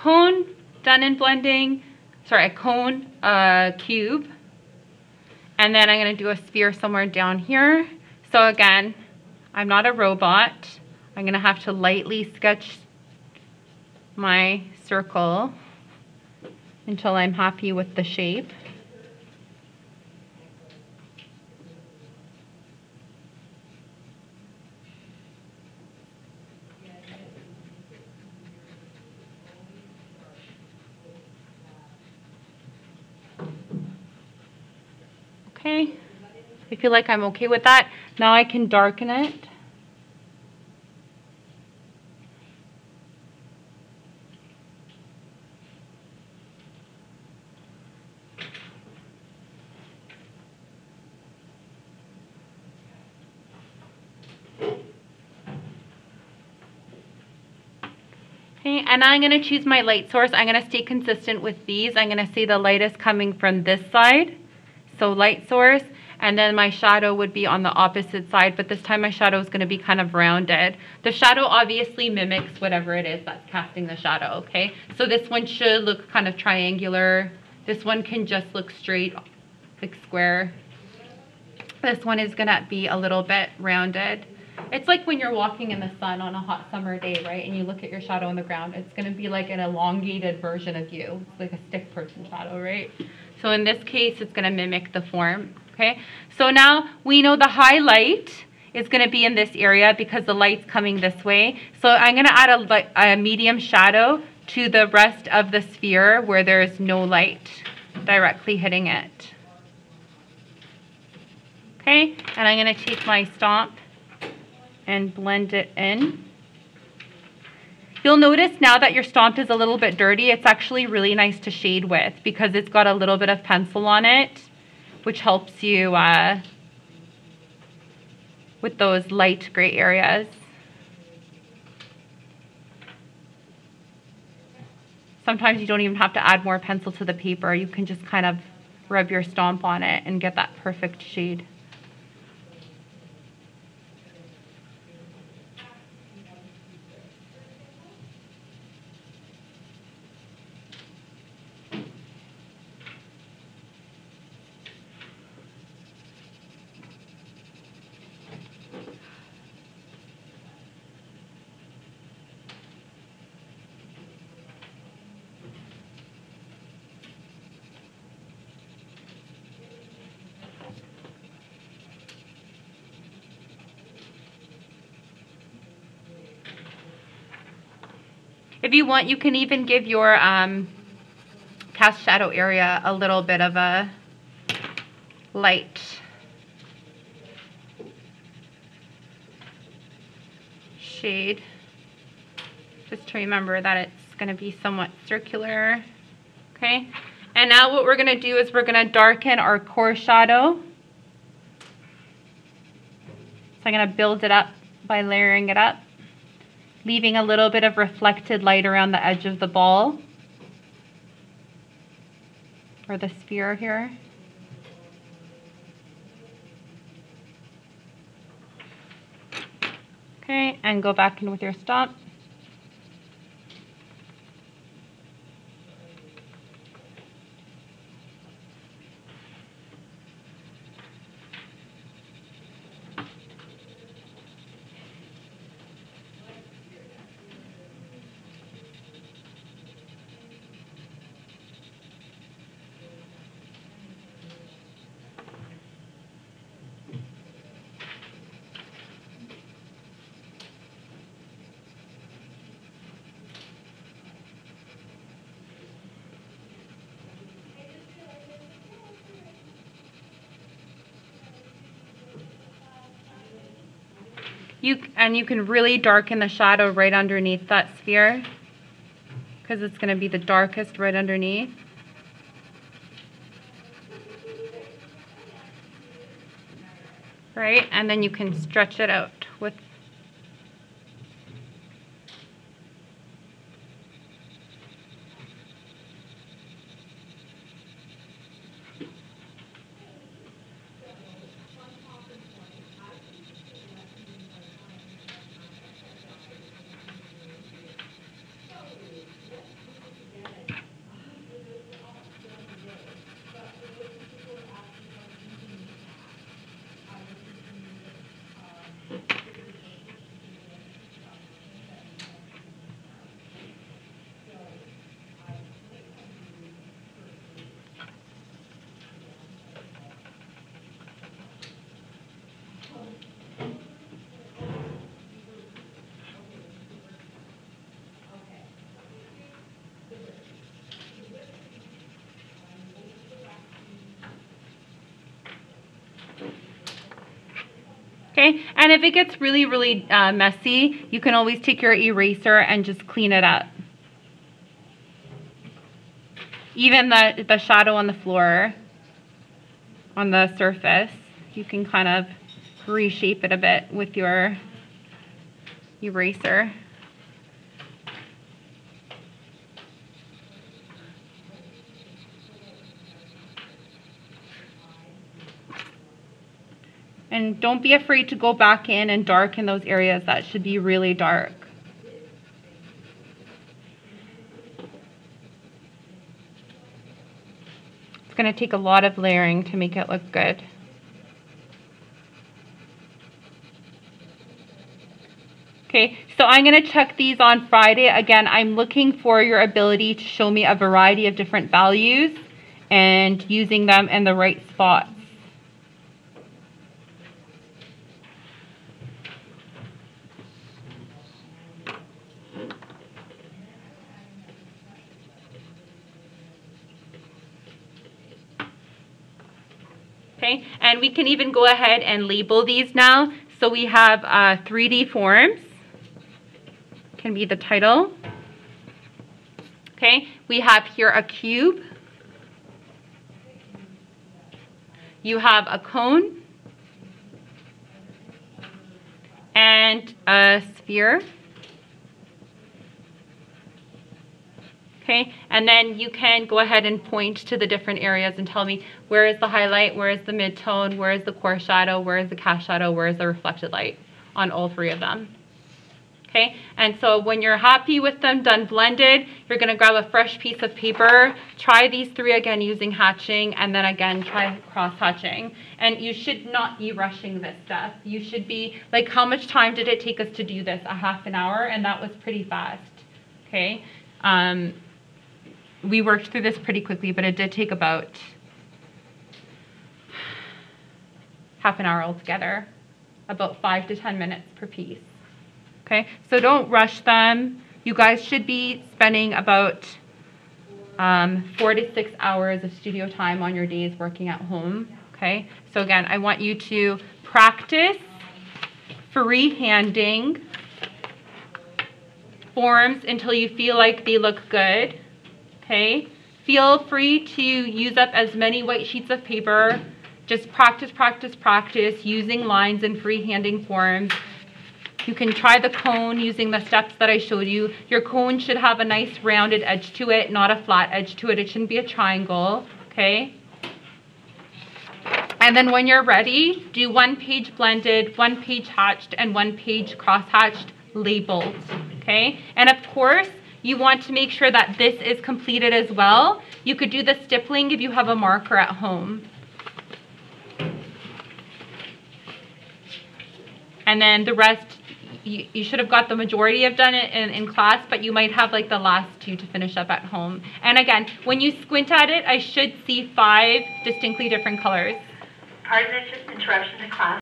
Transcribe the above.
cone done in blending, sorry, a cone, a cube, and then I'm gonna do a sphere somewhere down here. So again, I'm not a robot. I'm gonna have to lightly sketch my circle until I'm happy with the shape. Okay, I feel like I'm okay with that. Now I can darken it. Okay, and I'm going to choose my light source. I'm going to stay consistent with these. I'm going to say the light is coming from this side. So light source. And then my shadow would be on the opposite side, but this time my shadow is going to be kind of rounded. The shadow obviously mimics whatever it is that's casting the shadow, okay? So this one should look kind of triangular. This one can just look straight, like square. This one is going to be a little bit rounded. It's like when you're walking in the sun on a hot summer day, right? And you look at your shadow on the ground. It's going to be like an elongated version of you. It's like a stick person shadow, right? So in this case, it's going to mimic the form, okay? So now we know the highlight is going to be in this area because the light's coming this way. So I'm going to add a, a medium shadow to the rest of the sphere where there's no light directly hitting it. Okay, and I'm going to take my stomp and blend it in. You'll notice now that your stomp is a little bit dirty, it's actually really nice to shade with because it's got a little bit of pencil on it, which helps you uh, with those light gray areas. Sometimes you don't even have to add more pencil to the paper. You can just kind of rub your stomp on it and get that perfect shade. If you want, you can even give your um, cast shadow area a little bit of a light shade. Just to remember that it's going to be somewhat circular. Okay. And now what we're going to do is we're going to darken our core shadow. So I'm going to build it up by layering it up leaving a little bit of reflected light around the edge of the ball or the sphere here. Okay, and go back in with your stomp. You And you can really darken the shadow right underneath that sphere because it's going to be the darkest right underneath. Right, and then you can stretch it out Mm-hmm. Okay, and if it gets really, really uh, messy, you can always take your eraser and just clean it up. Even the, the shadow on the floor, on the surface, you can kind of reshape it a bit with your eraser. And don't be afraid to go back in and darken those areas that should be really dark. It's going to take a lot of layering to make it look good. Okay, so I'm going to check these on Friday. Again, I'm looking for your ability to show me a variety of different values and using them in the right spots. Okay, and we can even go ahead and label these now. So we have uh, 3D forms, can be the title. Okay, we have here a cube. You have a cone and a sphere. Okay? And then you can go ahead and point to the different areas and tell me where is the highlight, where is the midtone, where is the core shadow, where is the cast shadow, where is the reflected light on all three of them. Okay, and so when you're happy with them done blended, you're gonna grab a fresh piece of paper, try these three again using hatching, and then again try cross hatching. And you should not be rushing this stuff. You should be, like how much time did it take us to do this? A half an hour, and that was pretty fast, okay? Um, we worked through this pretty quickly, but it did take about half an hour altogether, about five to 10 minutes per piece. Okay, so don't rush them. You guys should be spending about um, four to six hours of studio time on your days working at home. Okay, so again, I want you to practice freehanding forms until you feel like they look good okay? Feel free to use up as many white sheets of paper. Just practice, practice, practice using lines and freehanding forms. You can try the cone using the steps that I showed you. Your cone should have a nice rounded edge to it, not a flat edge to it. It shouldn't be a triangle, okay? And then when you're ready, do one page blended, one page hatched, and one page cross hatched labeled, okay? And of course, you want to make sure that this is completed as well. You could do the stippling if you have a marker at home. And then the rest, you, you should have got the majority of done it in, in class, but you might have like the last two to finish up at home. And again, when you squint at it, I should see five distinctly different colors. Pardon, this interruption to class.